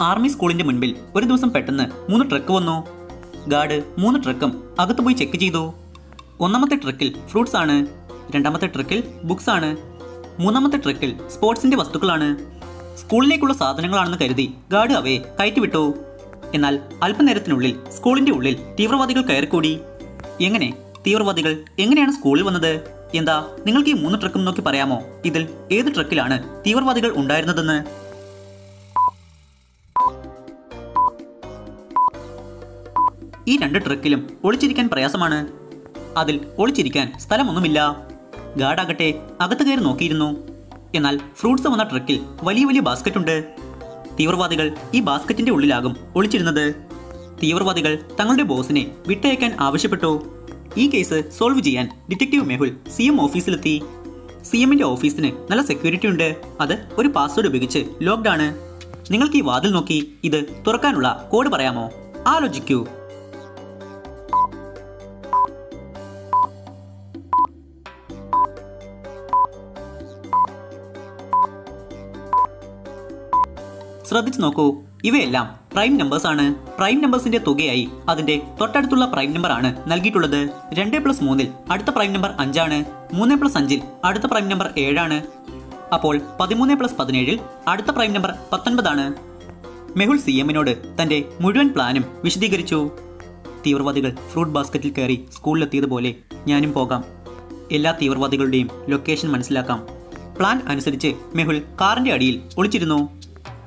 Army സ്കൂളിന്റെ മുൻപിൽ ഒരു ദിവസം പെട്ടെന്ന് മൂന്ന് ട്രക്ക് വന്നു. ഗാർഡ് മൂന്ന് ട്രക്കും അകത്ത് പോയി ചെക്ക് ചെയ്തു. ഒന്നാമത്തെ ട്രക്കിൽ ഫ്രൂട്ട്സ് ആണ്. രണ്ടാമത്തെ ട്രക്കിൽ ബുക്സ് ആണ്. മൂന്നാമത്തെ ട്രക്കിൽ സ്പോർട്സിന്റെ വസ്തുക്കളാണ്. സ്കൂളിലേക്കുള്ള സാധനങ്ങളാണെന്ന് കരുതി ഗാർഡ് അവയെ കയറ്റിവിട്ടു എന്നാൽ അല്പനേരത്തിനുള്ളിൽ സ്കൂളിന്റെ ഉള്ളിൽ തീവ്രവാദികൾ കയറിക്കൂടി. എങ്ങനെ? തീവ്രവാദികൾ എങ്ങനെയാണ് സ്കൂളിൽ വന്നത്? എന്താ നിങ്ങൾക്ക് ഈ മൂന്ന് ട്രക്കും നോക്കി പറയാമോ? ഇതിൽ ഏത് ട്രക്കിലാണ് തീവ്രവാദികൾ ഉണ്ടായിരുന്നതെന്ന്? ഈ രണ്ട് ട്രക്കിലും ഒളിച്ചിരിക്കാൻ പ്രയാസമാണ്. അതിൽ ഒളിച്ചിരിക്കാൻ സ്ഥലമൊന്നുമില്ല. ഗാർഡാകട്ടെ അകത്ത് കയറി നോക്കിയിരുന്നു. എന്നാൽ ഫ്രൂട്ട്സ് വന്ന ട്രക്കിൽ വലിയ വലിയ ബാസ്ക്കറ്റ് ഉണ്ട് തീവ്രവാദികൾ ഈ ബാസ്ക്കറ്റിന്റെ ഉള്ളിലാകും ഒളിച്ചിരുന്നത്. തീവ്രവാദികൾ തങ്ങളുടെ ബോസിനെ വിട്ടയക്കാൻ ആവശ്യപ്പെട്ടു. ഈ കേസ് സോൾവ് ചെയ്യാൻ ഡിറ്റക്റ്റീവ് മെഹുൽ സി എം ഓഫീസിലെത്തി. സി എമ്മിന്റെ ഓഫീസിന് നല്ല സെക്യൂരിറ്റി ഉണ്ട്. അത് ഒരു പാസ്വേഡ് ഉപയോഗിച്ച് ലോക്ക്ഡ് ആണ് നിങ്ങൾക്ക് ഈ വാതിൽ നോക്കി ഇത് തുറക്കാനുള്ള കോഡ് പറയാമോ? ആലോചിക്കൂ. ശ്രദ്ധിച്ചു നോക്കൂ. ഇവയെല്ലാം പ്രൈം നമ്പേഴ്സ് ആണ്. പ്രൈം നമ്പേഴ്സിന്റെ തുകയായി അതിന്റെ തൊട്ടടുത്തുള്ള പ്രൈം നമ്പർ ആണ് നൽകിയിട്ടുള്ളത്. രണ്ട് പ്ലസ് മൂന്നിൽ അടുത്ത പ്രൈം നമ്പർ അഞ്ചാണ്. മൂന്ന് പ്ലസ് അഞ്ചിൽ അടുത്ത പ്രൈം നമ്പർ ഏഴാണ്. അപ്പോൾ പതിമൂന്ന് പ്ലസ് പതിനേഴിൽ അടുത്ത പ്രൈം നമ്പർ പത്തൊൻപതാണ്. മെഹുൽ സി എമ്മിനോട് തന്റെ മുഴുവൻ പ്ലാനും വിശദീകരിച്ചു. തീവ്രവാദികൾ ഫ്രൂട്ട് ബാസ്ക്കറ്റിൽ കയറി സ്കൂളിലെത്തിയതുപോലെ ഞാനും പോകാം. എല്ലാ തീവ്രവാദികളുടെയും ലൊക്കേഷൻ മനസ്സിലാക്കാം. പ്ലാൻ അനുസരിച്ച് മെഹുൽ കാറിന്റെ അടിയിൽ ഒളിച്ചിരുന്നു.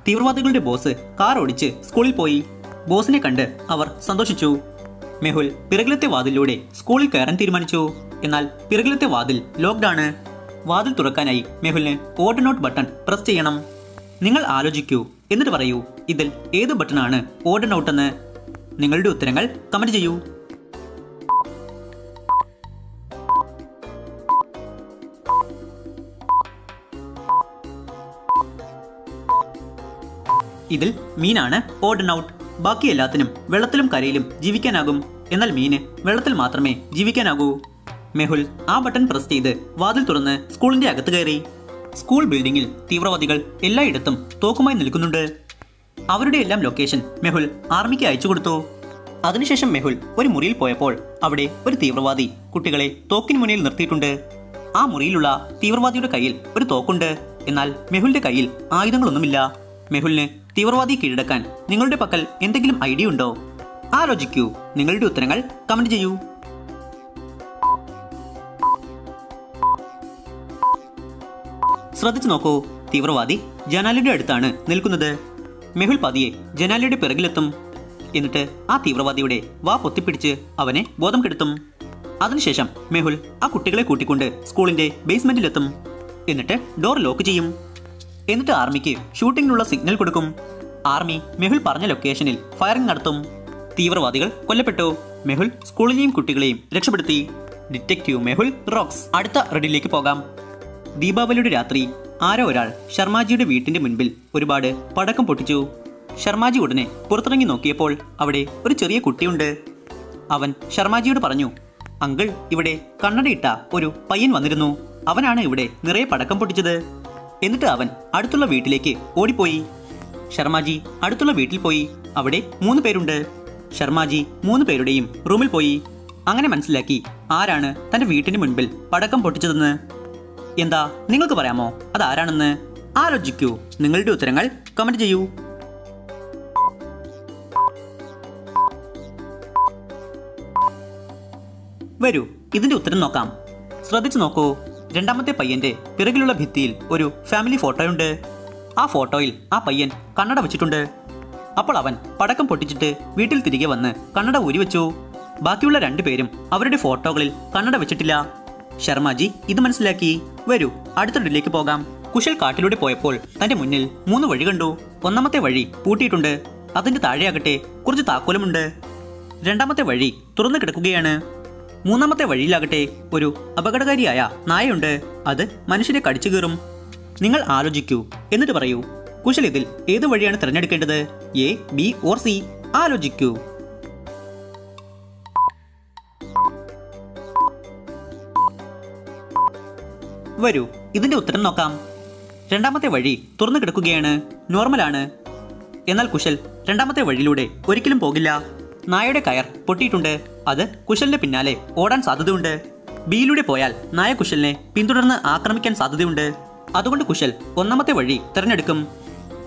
തീവ്രവാദികളുടെ ബോസ് കാർ ഓടിച്ച് സ്കൂളിൽ പോയി. ബോസിനെ കണ്ട് അവർ സന്തോഷിച്ചു. മെഹുൽ പിറകിലത്തെ വാതിലൂടെ സ്കൂളിൽ കയറാൻ തീരുമാനിച്ചു. എന്നാൽ പിറകിലത്തെ വാതിൽ ലോക്ക്ഡ് ആണ്. വാതിൽ തുറക്കാനായി മെഹുലിന് ഓർഡർ നോട്ട് ബട്ടൺ പ്രസ് ചെയ്യണം. നിങ്ങൾ ആലോചിക്കൂ എന്നിട്ട് പറയൂ ഇതിൽ ഏത് ബട്ടണാണ് ഓർഡർ എന്ന് നിങ്ങളുടെ ഉത്തരങ്ങൾ കമന്റ് ചെയ്യൂ. ഇതിൽ മീനാണ് ഓർഡർ ഔട്ട് ബാക്കി എല്ലാത്തിനും വെള്ളത്തിലും കരയിലും ജീവിക്കാനാകും. എന്നാൽ മീന് വെള്ളത്തിൽ മാത്രമേ ജീവിക്കാനാകൂ. മെഹുൽ ആ ബട്ടൺ പ്രസ് ചെയ്ത് വാതിൽ തുറന്ന് സ്കൂളിന്റെ അകത്ത് കയറി. സ്കൂൾ ബിൽഡിംഗിൽ തീവ്രവാദികൾ എല്ലായിടത്തും തോക്കുമായി നിൽക്കുന്നുണ്ട്. അവരുടെ എല്ലാം ലൊക്കേഷൻ മെഹുൽ ആർമിക്ക് അയച്ചു കൊടുത്തു. അതിനുശേഷം മെഹുൽ ഒരു മുറിയിൽ പോയപ്പോൾ അവിടെ ഒരു തീവ്രവാദി കുട്ടികളെ തോക്കിന് മുന്നിൽ നിർത്തിയിട്ടുണ്ട്. ആ മുറിയിലുള്ള തീവ്രവാദിയുടെ കയ്യിൽ ഒരു തോക്കുണ്ട്. എന്നാൽ മെഹുലിന്റെ കയ്യിൽ ആയുധങ്ങളൊന്നുമില്ല. മെഹുലിന് തീവ്രവാദി കീഴടക്കാൻ നിങ്ങളുടെ പക്കൽ എന്തെങ്കിലും ഐഡിയ ഉണ്ടോ? ആലോചിക്കൂ. നിങ്ങളുടെ ഉത്തരങ്ങൾ കമന്റ് ചെയ്യൂ. ശ്രദ്ധിച്ചു നോക്കൂ. തീവ്രവാദി ജനാലിയുടെ അടുത്താണ് നിൽക്കുന്നത്. മെഹുൽ പതിയെ ജനാലിയുടെ പിറകിലെത്തും. എന്നിട്ട് ആ തീവ്രവാദിയുടെ വാ പൊത്തിപ്പിടിച്ച് അവനെ ബോധം കെടുത്തും. അതിനുശേഷം മെഹുൽ ആ കുട്ടികളെ കൂട്ടിക്കൊണ്ട് സ്കൂളിന്റെ ബേസ്മെന്റിലെത്തും എന്നിട്ട് ഡോർ ലോക്ക് ചെയ്യും. എന്നിട്ട് ആർമിക്ക് ഷൂട്ടിങ്ങിനുള്ള സിഗ്നൽ കൊടുക്കും. ആർമി മെഹുൽ പറഞ്ഞ ലൊക്കേഷനിൽ ഫയറിംഗ് നടത്തും. തീവ്രവാദികൾ കൊല്ലപ്പെട്ടു. മെഹുൽ സ്കൂളിലെയും കുട്ടികളെയും രക്ഷപ്പെടുത്തി. Detective Mehul rocks. അടുത്ത റെഡിലേക്ക് പോകാം. ദീപാവലിയുടെ രാത്രി ആരോ ഒരാൾ ശർമാജിയുടെ വീട്ടിന്റെ മുൻപിൽ ഒരുപാട് പടക്കം പൊട്ടിച്ചു. ശർമാജി ഉടനെ പുറത്തിറങ്ങി നോക്കിയപ്പോൾ അവിടെ ഒരു ചെറിയ കുട്ടിയുണ്ട്. അവൻ ശർമാജിയോട് പറഞ്ഞു അങ്കിൾ ഇവിടെ കണ്ണടയിട്ട ഒരു പയ്യൻ വന്നിരുന്നു. അവനാണ് ഇവിടെ നിറയെ പടക്കം പൊട്ടിച്ചത്. എന്നിട്ട് അവൻ അടുത്തുള്ള വീട്ടിലേക്ക് ഓടിപ്പോയി. ശർമാജി അടുത്തുള്ള വീട്ടിൽ പോയി. അവിടെ മൂന്ന് പേരുണ്ട്. ശർമാജി മൂന്ന് പേരുടെയും റൂമിൽ പോയി. അങ്ങനെ മനസ്സിലാക്കി ആരാണ് തന്റെ വീട്ടിന് മുൻപിൽ പടക്കം പൊട്ടിച്ചതെന്ന്. എന്താ നിങ്ങൾക്ക് പറയാമോ? അതാരാണെന്ന് ആലോചിക്കൂ. നിങ്ങളുടെ ഉത്തരങ്ങൾ കമന്റ് ചെയ്യൂ. വരൂ ഇതിന്റെ ഉത്തരം നോക്കാം. ശ്രദ്ധിച്ചു നോക്കൂ. രണ്ടാമത്തെ പയ്യന്റെ പിറകിലുള്ള ഭിത്തിയിൽ ഒരു ഫാമിലി ഫോട്ടോയുണ്ട് ആ ഫോട്ടോയിൽ ആ പയ്യൻ കണ്ണട വെച്ചിട്ടുണ്ട്. അപ്പോൾ അവൻ പടക്കം പൊട്ടിച്ചിട്ട് വീട്ടിൽ തിരികെ വന്ന് കണ്ണട ഊരി വെച്ചു. ബാക്കിയുള്ള രണ്ടുപേരും അവരുടെ ഫോട്ടോകളിൽ കണ്ണട വെച്ചിട്ടില്ല. ശർമാജി ഇത് മനസ്സിലാക്കി വരൂ അടുത്ത ഡിലേക്ക് പോകാം. കുശൽ കാട്ടിലൂടെ പോയപ്പോൾ തന്റെ മുന്നിൽ മൂന്ന് വഴി കണ്ടു. ഒന്നാമത്തെ വഴി പൂട്ടിയിട്ടുണ്ട്. അതിന്റെ താഴെയാകട്ടെ കുറച്ച് താക്കോലമുണ്ട്. രണ്ടാമത്തെ വഴി തുറന്നു കിടക്കുകയാണ്. മൂന്നാമത്തെ വഴിയിലാകട്ടെ ഒരു അപകടകാരിയായ നായയുണ്ട്. അത് മനുഷ്യരെ കടിച്ചു കീറും. നിങ്ങൾ ആലോചിക്കൂ. എന്നിട്ട് പറയൂ കുശൽ ഇതിൽ ഏത് വഴിയാണ് തിരഞ്ഞെടുക്കേണ്ടത്? A B or C? ആലോചിക്കൂ. വരൂ ഇതിന്റെ ഉത്തരം നോക്കാം. രണ്ടാമത്തെ വഴി തുറന്നു കിടക്കുകയാണ്. നോർമലാണ്. എന്നാൽ കുശൽ രണ്ടാമത്തെ വഴിയിലൂടെ ഒരിക്കലും പോകില്ല. നായയുടെ കയർ പൊട്ടിയിട്ടുണ്ട്. അത് കുശലിന്റെ പിന്നാലെ ഓടാൻ സാധ്യതയുണ്ട്. ബിയിലൂടെ പോയാൽ നായ കുശലിനെ പിന്തുടർന്ന് ആക്രമിക്കാൻ സാധ്യതയുണ്ട്. അതുകൊണ്ട് കുശൽ ഒന്നാമത്തെ വഴി തിരഞ്ഞെടുക്കും.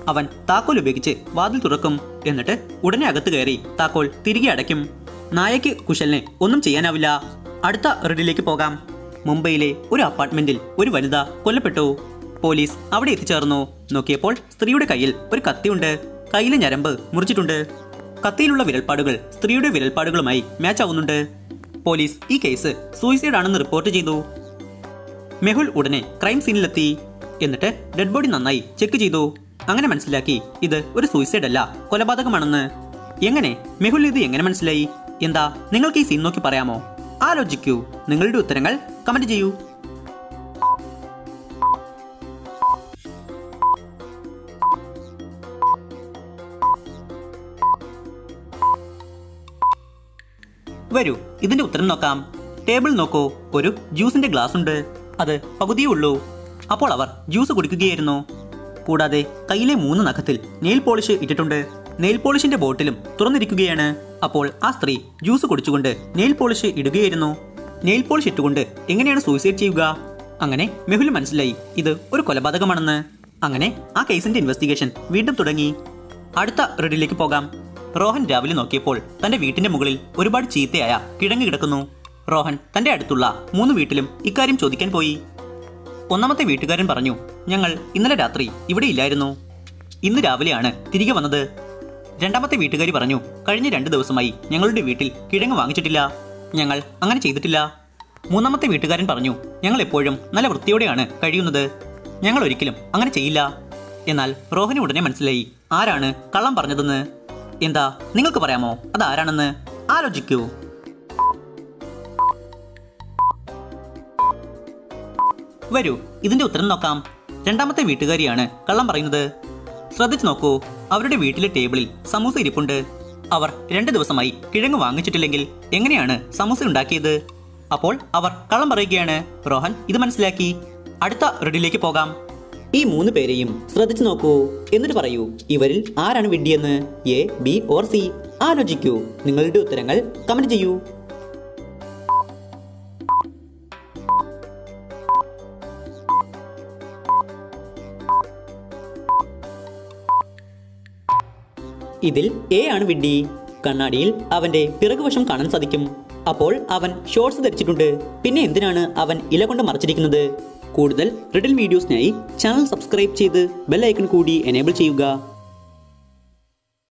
അവൻ താക്കോൽ ഉപയോഗിച്ച് വാതിൽ തുറക്കും. എന്നിട്ട് ഉടനെ അകത്ത് കയറി താക്കോൽ തിരികെ അടയ്ക്കും. നായയ്ക്ക് കുശലിനെ ഒന്നും ചെയ്യാനാവില്ല. അടുത്ത റെഡിലേക്ക് പോകാം. മുംബൈയിലെ ഒരു അപ്പാർട്ട്മെന്റിൽ ഒരു വനിത കൊല്ലപ്പെട്ടു. പോലീസ് അവിടെ എത്തിച്ചേർന്നു. നോക്കിയപ്പോൾ സ്ത്രീയുടെ കയ്യിൽ ഒരു കത്തിയുണ്ട്. കയ്യിലെ ഞരമ്പ് മുറിച്ചിട്ടുണ്ട്. കത്തിയിലുള്ള വിരൽപ്പാടുകൾ സ്ത്രീയുടെ വിരൽപ്പാടുകളുമായി മാച്ച് ആവുന്നുണ്ട്. പോലീസ് ഈ കേസ് സൂയിസൈഡ് ആണെന്ന് റിപ്പോർട്ട് ചെയ്തു. മെഹുൽ ഉടനെ ക്രൈം സീനിലെത്തി എന്നിട്ട് ഡെഡ് ബോഡി നന്നായി ചെക്ക് ചെയ്തു. അങ്ങനെ മനസ്സിലാക്കി ഇത് ഒരു സൂയിസൈഡ് അല്ല കൊലപാതകമാണെന്ന്. എങ്ങനെ? മെഹുൽ ഇത് എങ്ങനെ മനസ്സിലായി? എന്താ? നിങ്ങൾക്ക് ഈ സീൻ നോക്കി പറയാമോ? ആലോചിക്കൂ. നിങ്ങളുടെ ഉത്തരങ്ങൾ കമന്റ് ചെയ്യൂ. വരൂ ഇതിന്റെ ഉത്തരം നോക്കാം. ടേബിൾ നോക്കൂ ഒരു ജ്യൂസിന്റെ ഗ്ലാസ് ഉണ്ട് അത് പകുതിയേ ഉള്ളൂ. അപ്പോൾ അവർ ജ്യൂസ് കുടിക്കുകയായിരുന്നു. കൂടാതെ കയ്യിലെ മൂന്ന് നഖത്തിൽ നെയിൽ പോളിഷ് ഇട്ടിട്ടുണ്ട്. നെയിൽ പോളിഷിന്റെ ബോട്ടിലും തുറന്നിരിക്കുകയാണ്. അപ്പോൾ ആ സ്ത്രീ ജ്യൂസ് കുടിച്ചുകൊണ്ട് നെയിൽ പോളിഷ് ഇടുകയായിരുന്നു. നെയിൽ പോളിഷ് ഇട്ടുകൊണ്ട് എങ്ങനെയാണ് സൂയിസൈഡ് ചെയ്യുക? അങ്ങനെ മെഹുൽ മനസ്സിലായി ഇത് ഒരു കൊലപാതകമാണെന്ന്. അങ്ങനെ ആ കേസിന്റെ ഇൻവെസ്റ്റിഗേഷൻ വീണ്ടും തുടങ്ങി. അടുത്ത റെഡിലേക്ക് പോകാം. റോഹൻ രാവിലെ നോക്കിയപ്പോൾ തന്റെ വീട്ടിന്റെ മുകളിൽ ഒരുപാട് ചീത്തയായ കിഴങ്ങ് കിടക്കുന്നു. റോഹൻ തന്റെ അടുത്തുള്ള മൂന്ന് വീട്ടിലും ഇക്കാര്യം ചോദിക്കാൻ പോയി. ഒന്നാമത്തെ വീട്ടുകാരൻ പറഞ്ഞു ഞങ്ങൾ ഇന്നലെ രാത്രി ഇവിടെ ഇല്ലായിരുന്നു. ഇന്ന് രാവിലെയാണ് തിരികെ വന്നത്. രണ്ടാമത്തെ വീട്ടുകാരി പറഞ്ഞു കഴിഞ്ഞ രണ്ട് ദിവസമായി ഞങ്ങളുടെ വീട്ടിൽ കിഴങ്ങ് വാങ്ങിച്ചിട്ടില്ല. ഞങ്ങൾ അങ്ങനെ ചെയ്തിട്ടില്ല. മൂന്നാമത്തെ വീട്ടുകാരൻ പറഞ്ഞു ഞങ്ങൾ എപ്പോഴും നല്ല വൃത്തിയോടെയാണ് കഴിയുന്നത്. ഞങ്ങൾ ഒരിക്കലും അങ്ങനെ ചെയ്യില്ല. എന്നാൽ റോഹന് ഉടനെ മനസ്സിലായി ആരാണ് കള്ളം പറഞ്ഞതെന്ന്? എന്താ? നിങ്ങൾക്ക് പറയാമോ? അത് ആരാണെന്ന് ആലോചിക്കൂ. വരൂ ഇതിന്റെ ഉത്തരം നോക്കാം. രണ്ടാമത്തെ വീട്ടുകാരിയാണ്. കള്ളം പറയുന്നത്. ശ്രദ്ധിച്ചു നോക്കൂ അവരുടെ വീട്ടിലെ ടേബിളിൽ സമൂസ ഇരിപ്പുണ്ട്. അവർ രണ്ട് ദിവസമായി കിഴങ്ങ് വാങ്ങിച്ചിട്ടില്ലെങ്കിൽ എങ്ങനെയാണ് സമൂസ ഉണ്ടാക്കിയത്? അപ്പോൾ അവർ കള്ളം പറയുകയാണ്. റോഹൻ ഇത് മനസ്സിലാക്കി. അടുത്ത റെഡിലേക്ക് പോകാം. ഈ മൂന്ന് പേരെയും ശ്രദ്ധിച്ചു നോക്കൂ എന്നിട്ട് പറയൂ ഇവരിൽ ആരാണ് വിഡ്ഢിയെന്ന്? A B or C? ആലോചിക്കൂ. നിങ്ങളുടെ ഉത്തരങ്ങൾ കമന്റ് ചെയ്യൂ. ഇതിൽ എ ആണ് വിഡ്ഢി. കണ്ണാടിയിൽ അവന്റെ പിറകുവശം കാണാൻ സാധിക്കും. അപ്പോൾ അവൻ ഷോർട്സ് ധരിച്ചിട്ടുണ്ട്. പിന്നെ എന്തിനാണ് അവൻ ഇല കൊണ്ട് മറച്ചിരിക്കുന്നത്? കൂടുതൽ റിഡിൽ വീഡിയോസിനായി ചാനൽ സബ്സ്ക്രൈബ് ചെയ്ത് ബെൽ ഐക്കൺ കൂടി എനേബിൾ ചെയ്യുക.